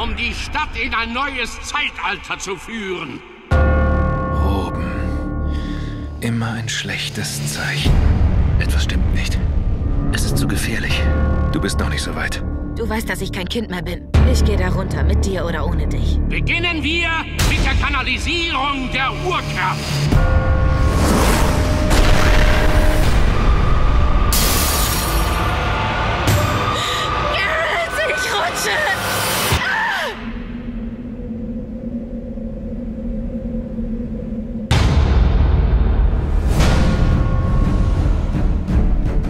um die Stadt in ein neues Zeitalter zu führen. Roben. Immer ein schlechtes Zeichen. Etwas stimmt nicht. Es ist zu gefährlich. Du bist noch nicht so weit. Du weißt, dass ich kein Kind mehr bin. Ich gehe da runter, mit dir oder ohne dich. Beginnen wir mit der Kanalisierung der Urkraft.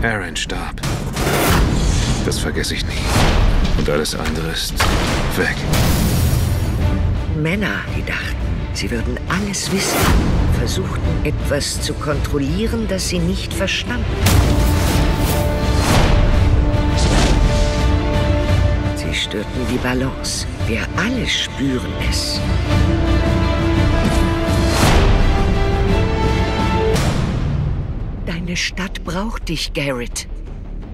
Aaron starb. Das vergesse ich nie. Und alles andere ist weg. Männer, die dachten, sie würden alles wissen, versuchten etwas zu kontrollieren, das sie nicht verstanden. Sie störten die Balance. Wir alle spüren es. Deine Stadt braucht dich, Garrett.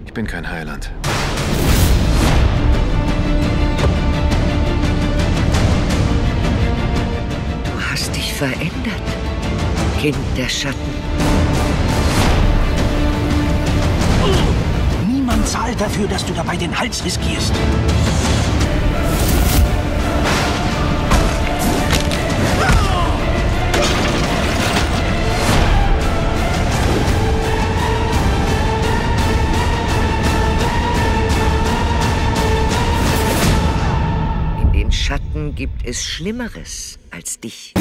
Ich bin kein Heiland. Du hast dich verändert, Kind der Schatten. Niemand zahlt dafür, dass du dabei den Hals riskierst. Schatten gibt es Schlimmeres als dich.